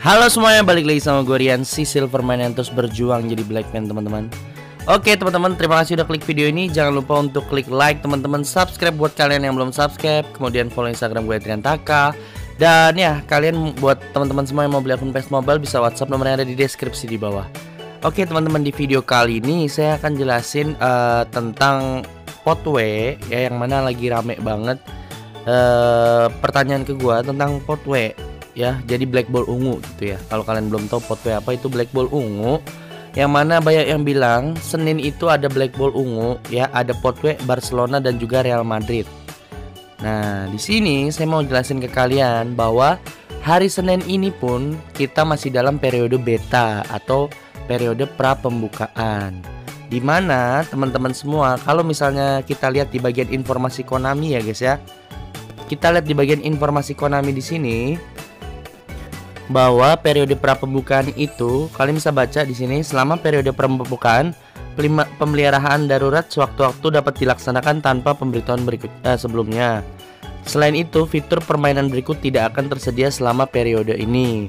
Halo semuanya, balik lagi sama gue Rian si Silverman yang terus berjuang jadi Blackman teman-teman. Oke teman-teman, terima kasih udah klik video ini. Jangan lupa untuk klik like teman-teman. Subscribe buat kalian yang belum subscribe. Kemudian follow Instagram gue Adrian Taka Dan ya, kalian buat teman-teman semua yang mau beli akun PES Mobile Bisa WhatsApp nomor yang ada di deskripsi di bawah. Oke teman-teman, di video kali ini Saya akan jelasin uh, tentang Potwe ya Yang mana lagi rame banget. Uh, Pertanyaan ke gue tentang Potwe ya jadi black ball ungu gitu ya. Kalau kalian belum tahu potwe apa itu black ball ungu yang mana banyak yang bilang Senin itu ada black ball ungu ya ada potwe Barcelona dan juga Real Madrid. Nah di sini saya mau jelasin ke kalian bahwa hari Senin ini pun kita masih dalam periode beta atau periode pra pembukaan di mana teman-teman semua kalau misalnya kita lihat di bagian informasi Konami ya guys ya. Kita lihat di bagian informasi Konami di sini bahwa periode pra pembukaan itu kalian bisa baca di sini selama periode pra pembukaan pemeliharaan darurat sewaktu-waktu dapat dilaksanakan tanpa pemberitahuan berikut eh, sebelumnya. Selain itu, fitur permainan berikut tidak akan tersedia selama periode ini.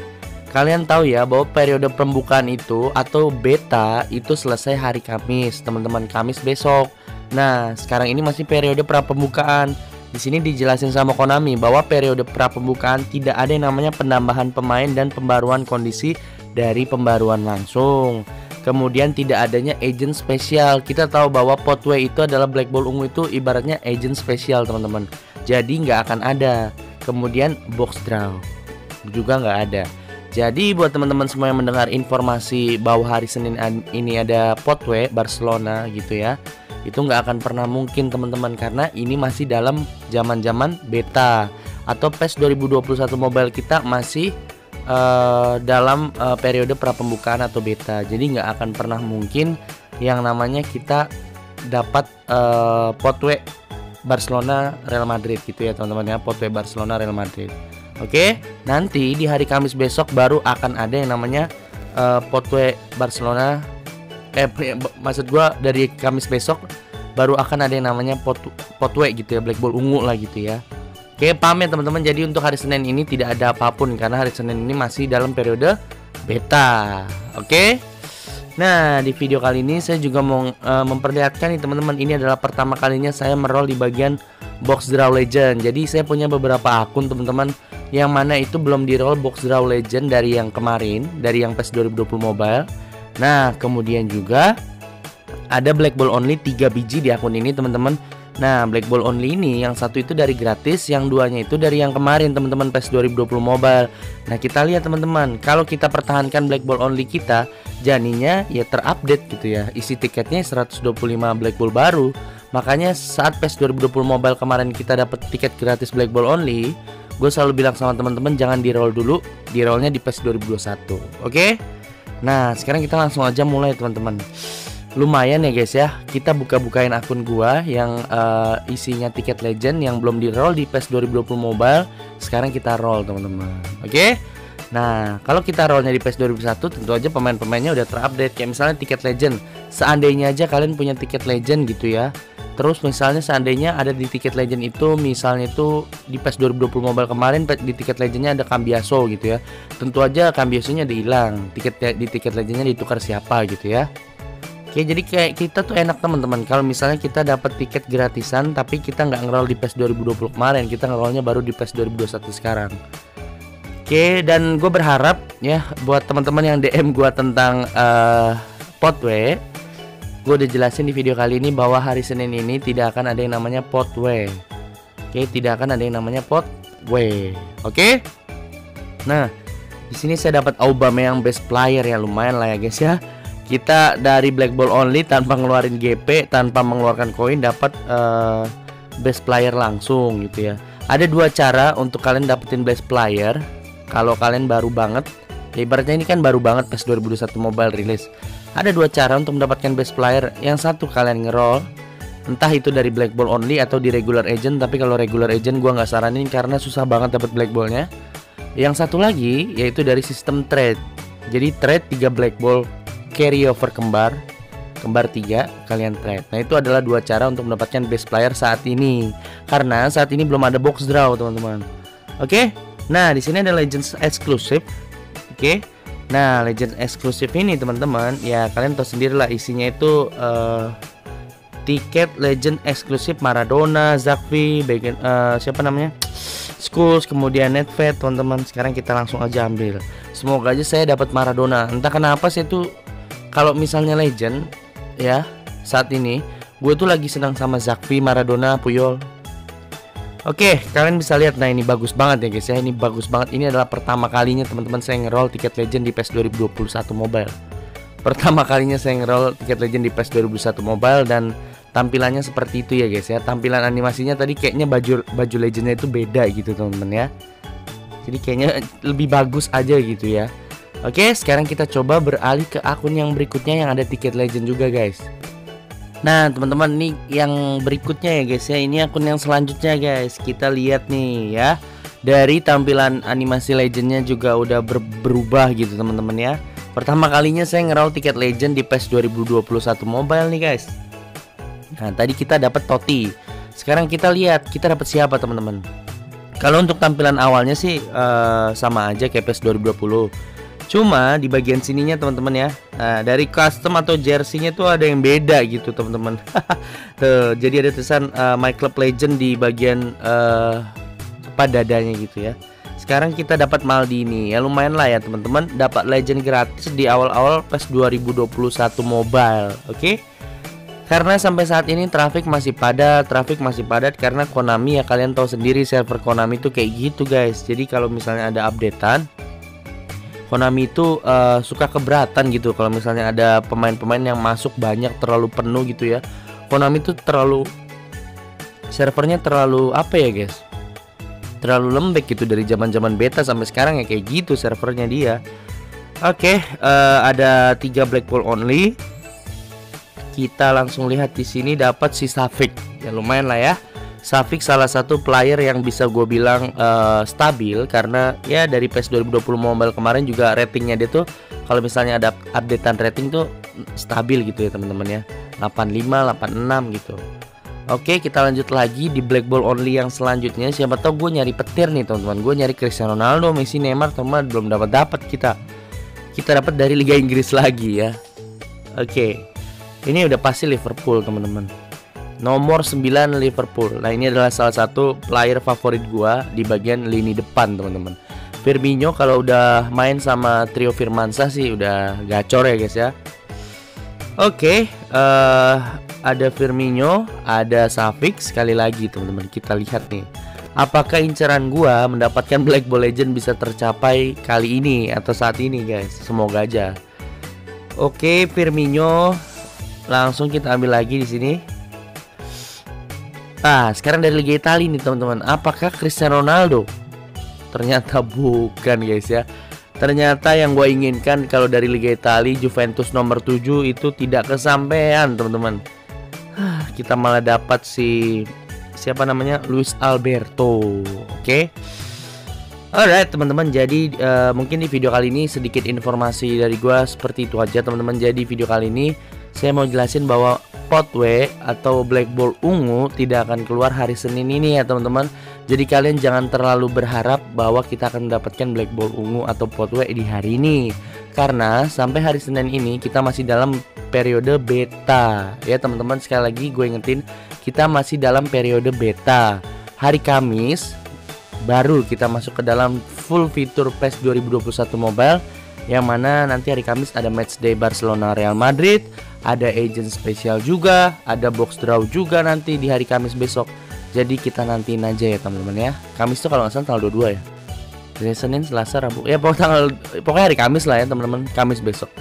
Kalian tahu ya bahwa periode pembukaan itu atau beta itu selesai hari Kamis, teman-teman Kamis besok. Nah, sekarang ini masih periode pra pembukaan. Di sini dijelasin sama Konami bahwa periode pra pembukaan tidak ada yang namanya penambahan pemain dan pembaruan kondisi dari pembaruan langsung. Kemudian tidak adanya agent spesial. Kita tahu bahwa Potway itu adalah Black Ball ungu itu ibaratnya agent spesial teman-teman. Jadi nggak akan ada. Kemudian box draw juga nggak ada. Jadi buat teman-teman semua yang mendengar informasi bahwa hari Senin ini ada Potway Barcelona gitu ya itu nggak akan pernah mungkin teman-teman karena ini masih dalam zaman-zaman beta. Atau PES 2021 mobile kita masih uh, dalam uh, periode pra pembukaan atau beta. Jadi nggak akan pernah mungkin yang namanya kita dapat uh, potwe Barcelona Real Madrid gitu ya teman-teman ya. Potwe Barcelona Real Madrid. Oke nanti di hari Kamis besok baru akan ada yang namanya uh, potwe Barcelona eh maksud gua dari Kamis besok baru akan ada yang namanya pot potwe gitu ya black ball ungu lah gitu ya. Oke paham ya teman-teman. Jadi untuk hari Senin ini tidak ada apa pun karena hari Senin ini masih dalam periode beta. Oke? Nah di video kali ini saya juga mau uh, memperlihatkan nih teman-teman ini adalah pertama kalinya saya meroll di bagian box draw legend. Jadi saya punya beberapa akun teman-teman yang mana itu belum di roll box draw legend dari yang kemarin dari yang PES 2020 mobile Nah, kemudian juga ada black ball only 3 biji di akun ini teman-teman. Nah, black ball only ini yang satu itu dari gratis, yang duanya itu dari yang kemarin teman-teman PES 2020 Mobile. Nah, kita lihat teman-teman, kalau kita pertahankan black ball only kita, janinya ya terupdate gitu ya. Isi tiketnya 125 black ball baru. Makanya saat PES 2020 Mobile kemarin kita dapat tiket gratis black ball only, gue selalu bilang sama teman-teman jangan di roll dulu, di rollnya di PES 2021. Oke? Okay? Nah, sekarang kita langsung aja mulai teman-teman. Lumayan ya guys ya, kita buka-bukain akun gua yang uh, isinya tiket legend yang belum di roll di PES 2020 Mobile. Sekarang kita roll teman-teman. Oke? Okay? Nah, kalau kita rollnya di PES 2001 tentu aja pemain-pemainnya udah terupdate Kayak misalnya tiket legend. Seandainya aja kalian punya tiket legend gitu ya. Terus misalnya seandainya ada di tiket legend itu misalnya itu di PES 2020 Mobile kemarin di tiket legendnya ada Cambiaso gitu ya. Tentu aja Cambiasonya dihilang. Tiket di tiket legendnya ditukar siapa gitu ya. Oke jadi kayak kita tuh enak teman-teman kalau misalnya kita dapat tiket gratisan tapi kita nggak ngeroll di PES 2020 kemarin kita ngerollnya baru di PES 2021 sekarang Oke dan gue berharap ya buat teman-teman yang DM gue tentang uh, potwe gue udah jelasin di video kali ini bahwa hari Senin ini tidak akan ada yang namanya potway. Oke, tidak akan ada yang namanya potway. Oke? Nah, di sini saya dapat Aubameyang best player ya lumayan lah ya guys ya. Kita dari black ball only tanpa ngeluarin GP, tanpa mengeluarkan koin dapat uh, best player langsung gitu ya. Ada dua cara untuk kalian dapetin best player. Kalau kalian baru banget, ya ibaratnya ini kan baru banget pas 2021 mobile release ada dua cara untuk mendapatkan best player. Yang satu kalian ngeroll. Entah itu dari black ball only atau di regular agent tapi kalau regular agent gua nggak saranin karena susah banget dapat black ballnya. Yang satu lagi yaitu dari sistem trade. Jadi trade 3 black ball carry over kembar kembar 3 kalian trade. Nah itu adalah dua cara untuk mendapatkan best player saat ini. Karena saat ini belum ada box draw teman-teman. Oke? Nah di sini ada legends exclusive. Oke. Nah, Legend eksklusif ini teman-teman, ya kalian tahu sendiri lah isinya itu uh, tiket Legend eksklusif Maradona, Zakvi, uh, siapa namanya? Schools, kemudian Netfet, teman-teman. Sekarang kita langsung aja ambil. Semoga aja saya dapat Maradona. Entah kenapa sih itu kalau misalnya Legend ya saat ini gue tuh lagi senang sama Zakvi, Maradona, Puyol. Oke, kalian bisa lihat nah ini bagus banget ya guys ya. Ini bagus banget. Ini adalah pertama kalinya teman-teman saya ngeroll tiket legend di PES 2021 Mobile. Pertama kalinya saya ngeroll tiket legend di PES 2021 Mobile dan tampilannya seperti itu ya guys ya. Tampilan animasinya tadi kayaknya baju baju legendnya itu beda gitu teman-teman ya. Jadi kayaknya lebih bagus aja gitu ya. Oke, sekarang kita coba beralih ke akun yang berikutnya yang ada tiket legend juga guys. Nah teman-teman nih yang berikutnya ya guys ya. Ini akun yang selanjutnya guys. Kita lihat nih ya. Dari tampilan animasi legendnya juga udah ber berubah gitu teman-teman ya. Pertama kalinya saya ngeroll tiket legend di PES 2021 mobile nih guys. Nah tadi kita dapat Toti. Sekarang kita lihat kita dapat siapa teman-teman? Kalau untuk tampilan awalnya sih uh, sama aja kayak PES 2020 Cuma di bagian sininya teman-teman ya. Nah, dari custom atau jersey-nya tuh ada yang beda gitu teman-teman. jadi ada tulisan uh, My Club Legend di bagian uh, apa dadanya gitu ya. Sekarang kita dapat Maldini. Ya lumayan lah ya teman-teman, dapat legend gratis di awal-awal PES 2021 mobile. Oke. Okay? Karena sampai saat ini traffic masih padat, traffic masih padat karena Konami ya kalian tahu sendiri server Konami itu kayak gitu guys. Jadi kalau misalnya ada updatean Konami itu uh, suka keberatan gitu kalau misalnya ada pemain-pemain yang masuk banyak terlalu penuh gitu ya. Konami itu terlalu servernya terlalu apa ya guys? Terlalu lembek gitu dari zaman-zaman beta sampai sekarang ya kayak gitu servernya dia. Oke, okay, uh, eh, ada tiga black ball only. Kita langsung lihat di sini dapat si Safik. Ya lumayan lah ya. Safik salah satu player yang bisa gue bilang uh, stabil karena ya dari PES 2020 Mobile kemarin juga ratingnya dia tuh kalau misalnya ada updatean rating tuh stabil gitu ya teman-teman ya. 85 86 gitu. Oke kita lanjut lagi di Black Ball Only yang selanjutnya. Siapa tahu gue nyari petir nih teman-teman. Gue nyari Cristiano Ronaldo Messi Neymar teman belum dapat dapat kita. Kita dapat dari Liga Inggris lagi ya. Oke ini udah pasti Liverpool teman-teman Nomor 9 Liverpool. Nah, ini adalah salah satu player favorit gua di bagian lini depan, teman-teman. Firmino kalau udah main sama trio Firmansyah sih udah gacor ya, guys ya. Oke, okay, uh, eh, ada Firmino, ada Savic sekali lagi, teman-teman. Kita lihat nih. Apakah inceran gua mendapatkan Black Ball Legend bisa tercapai kali ini atau saat ini, guys? Semoga aja. Oke, okay, Firmino langsung kita ambil lagi di sini. Nah, sekarang dari Liga Italia nih teman-teman. Apakah Cristiano Ronaldo? Ternyata bukan guys ya. Ternyata yang gue inginkan kalau dari Liga Italia Juventus nomor 7 itu tidak kesampaian teman-teman. Kita malah dapat si siapa namanya Luis Alberto. Oke. Okay? Alright teman-teman jadi uh, mungkin di video kali ini sedikit informasi dari gue seperti itu aja teman-teman jadi video kali ini saya mau jelasin bahwa potwe atau black ungu tidak akan keluar hari Senin ini ya teman-teman. Jadi kalian jangan terlalu berharap bahwa kita akan mendapatkan black ungu atau potwe di hari ini. Karena sampai hari Senin ini kita masih dalam periode beta. Ya teman-teman sekali lagi gue ingetin kita masih dalam periode beta. Hari Kamis baru kita masuk ke dalam full fitur PES 2021 Mobile yang mana nanti hari Kamis ada match day Barcelona Real Madrid ada agent spesial juga, ada box draw juga nanti di hari Kamis besok. Jadi kita nantiin aja ya teman-teman ya. Kamis tuh kalau nggak salah tanggal 22 ya. Jadi Senin, Selasa, Rabu. Ya pokoknya tanggal pokoknya hari Kamis lah ya teman-teman. Kamis besok.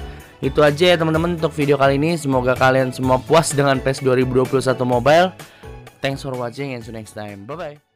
Itu aja ya teman-teman untuk video kali ini. Semoga kalian semua puas dengan PES 2021 Mobile. Thanks for watching and see you next time. Bye bye.